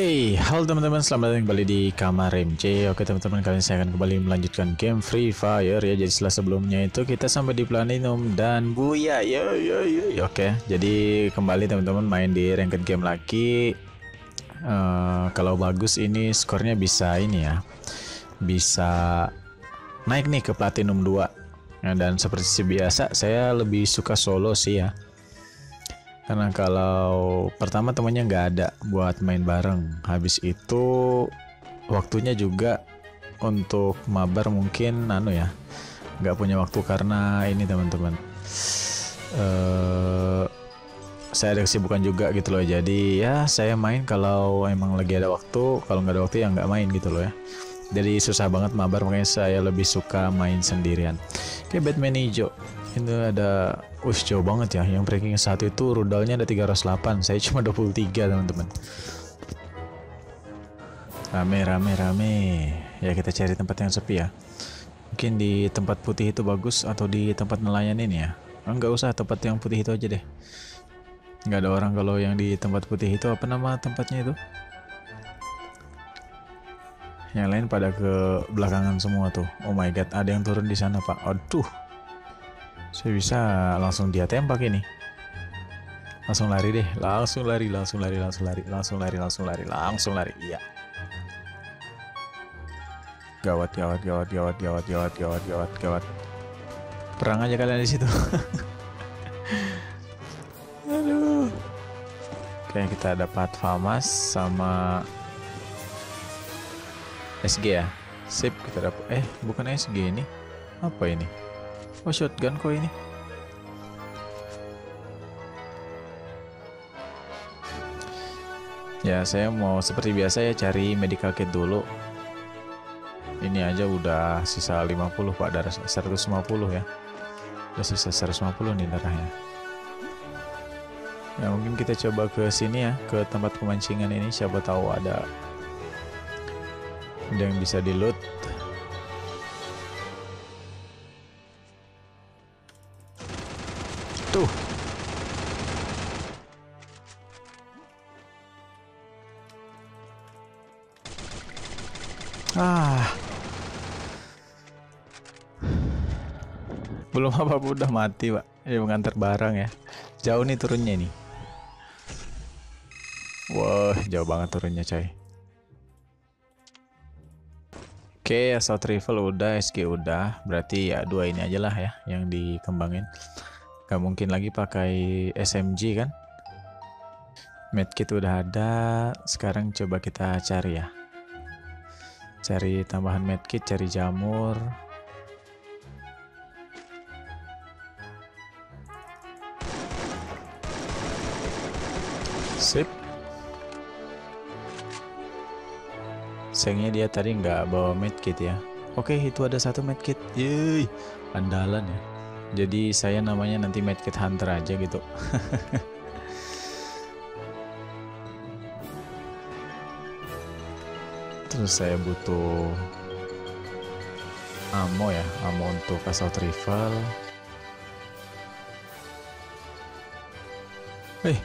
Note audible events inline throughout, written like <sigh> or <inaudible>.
Oke, halo teman-teman, selamat datang kembali di kamar MC. Oke teman-teman, kali ini saya akan kembali melanjutkan game Free Fire ya. Jadi setelah sebelumnya itu kita sampai di Platinum dan Buya. Yo yo yo. yo. Oke, jadi kembali teman-teman main di ranked game lagi. Eh, kalau bagus ini skornya bisa ini ya, bisa naik nih ke Platinum 2. Nah, dan seperti biasa, saya lebih suka solo sih ya karena kalau pertama temannya nggak ada buat main bareng. Habis itu waktunya juga untuk mabar mungkin anu ya nggak punya waktu karena ini teman-teman. Eh saya ada kesibukan juga gitu loh. Jadi ya saya main kalau emang lagi ada waktu. Kalau nggak ada waktu ya nggak main gitu loh ya. Jadi susah banget mabar makanya saya lebih suka main sendirian. Kayak Batman hijau ini ada Wih jauh banget ya. Yang ranking satu itu rudalnya ada 308 Saya cuma 23 teman-teman. Rame rame rame. Ya kita cari tempat yang sepi ya. Mungkin di tempat putih itu bagus Atau di tempat nelayan ini ya? Enggak usah tempat yang putih itu aja deh. Nggak ada orang kalau yang di tempat putih itu. Apa nama tempatnya itu? Yang lain pada ke belakangan semua tuh. Oh my god ada yang turun di sana pak. Aduh saya bisa langsung dia tembak ini. Langsung lari deh, langsung lari, langsung lari, langsung lari, langsung lari, langsung lari, langsung lari. Iya. Gawat, gawat, gawat, gawat, gawat, gawat, gawat, gawat, gawat. Perang aja kalian di situ. <laughs> Aduh. Oke, kita dapat Famas sama SG ya. Sip, kita dapat eh bukan SG ini. Apa ini? Oh shotgun kok ini? Ya saya mau seperti biasa ya cari medical kit dulu. Ini aja udah sisa 50 pak. Darah 150 ya. Udah sisa 150 nih darahnya. Ya mungkin kita coba ke sini ya Ke tempat pemancingan ini. Siapa tahu ada Ada yang bisa di loot Tuh. Ah. Belum apa-apa udah mati, Pak. Ini mengantar barang ya. Jauh nih turunnya nih. Wah, jauh banget turunnya, coy. Oke, assault rifle udah, SG udah. Berarti ya dua ini aja lah ya yang dikembangin. Gak mungkin lagi pakai SMG kan? Medkit udah ada. Sekarang coba kita cari ya. Cari tambahan medkit, cari jamur. Sip. Sayangnya dia tadi nggak bawa medkit ya. Oke, itu ada satu medkit. Yeay, andalan ya. Jadi saya namanya nanti medkit hunter aja gitu. <laughs> Terus saya butuh ammo ya, ammo untuk assault rifle. Eh,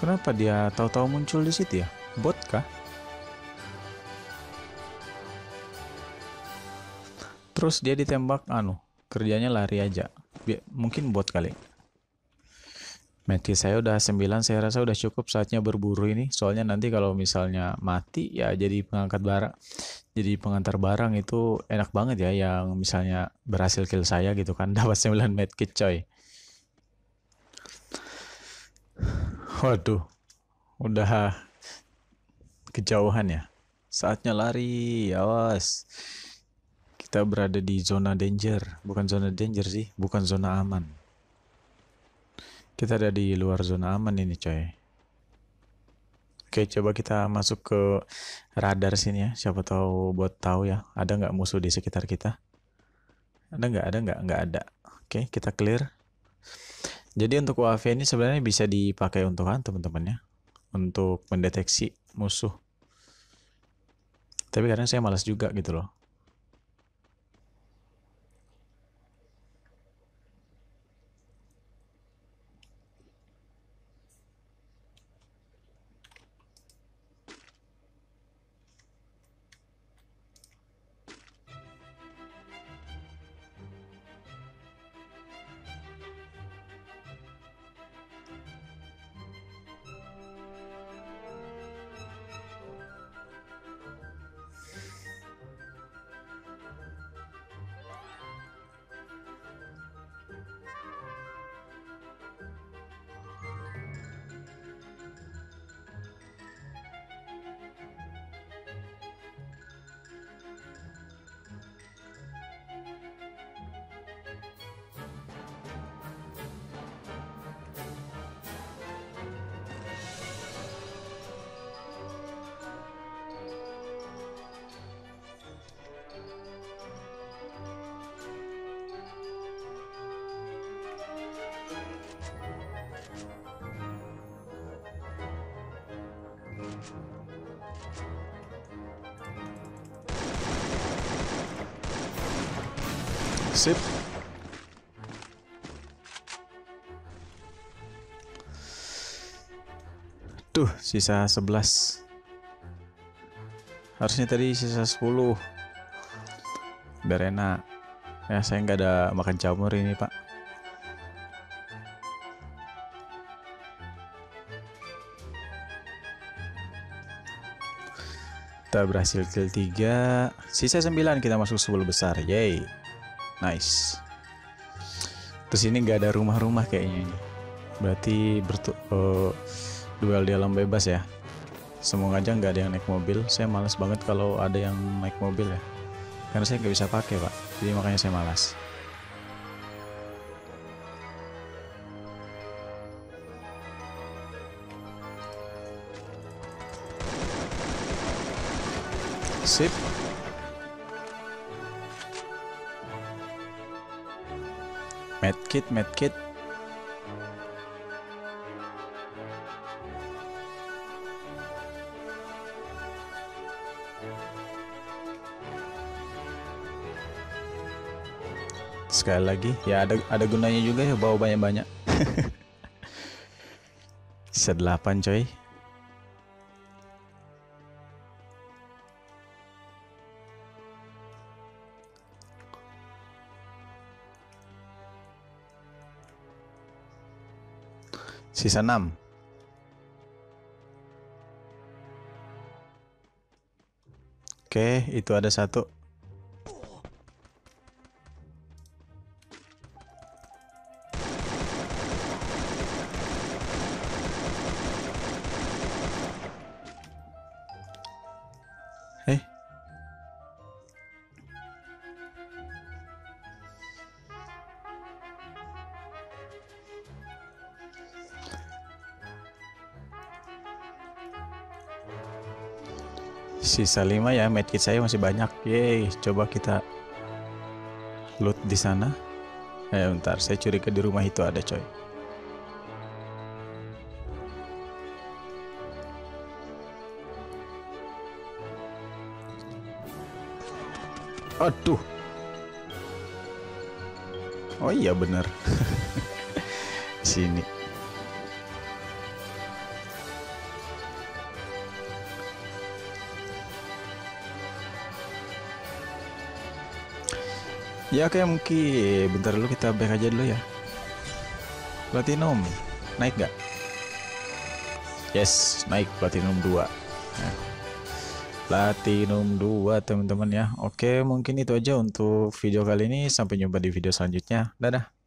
Kenapa dia tahu-tahu muncul di situ ya? Bot kah? Terus dia ditembak anu, kerjanya lari aja. Bi mungkin bot kali. Medkit saya udah 9, saya rasa udah cukup saatnya berburu ini. Soalnya nanti kalau misalnya mati ya jadi pengangkat barang. Jadi pengantar barang itu enak banget ya yang misalnya berhasil kill saya gitu kan <laughs> dapat 9 medkit coy. Waduh, udah kejauhan ya. Saatnya lari, awas. Kita berada di zona danger, bukan zona danger sih, bukan zona aman. Kita ada di luar zona aman ini, coy. Oke, coba kita masuk ke radar sini ya. Siapa tahu buat tahu ya, ada nggak musuh di sekitar kita? Ada nggak? Ada nggak? Nggak ada. Oke, kita clear. Jadi untuk UAV ini sebenarnya bisa dipakai untuk teman-teman ya, untuk mendeteksi musuh. Tapi kadang saya malas juga gitu loh. Sip. Tuh, sisa 11. Harusnya tadi sisa 10. Biar enak. Ya, saya nggak ada makan jamur ini, Pak. Kita berhasil kill 3. Sisa 9 kita masuk 10 besar. Yay. Nice. Terus ini nggak ada rumah-rumah kayaknya. Berarti bertu uh, duel di alam bebas ya. Semoga aja nggak ada yang naik mobil. Saya males banget kalau ada yang naik mobil ya. Karena saya nggak bisa pakai pak. Jadi makanya saya malas. Sip. Medkit, medkit. Sekali lagi, ya ada ada gunanya juga ya bawa banyak-banyak. <laughs> Sedelapan coy. Sisa 6. Oke, itu ada satu. Sisa 5 ya, medkit saya masih banyak. Yeay, coba kita loot di sana. Eh, bentar, saya curiga di rumah itu ada coy. Aduh. Oh iya bener. <laughs> Sini. Ya oke mungkin bentar dulu kita back aja dulu ya. Platinum naik nggak? Yes, naik platinum 2. Nah. Platinum 2 teman-teman ya. Oke, mungkin itu aja untuk video kali ini. Sampai jumpa di video selanjutnya. Dadah.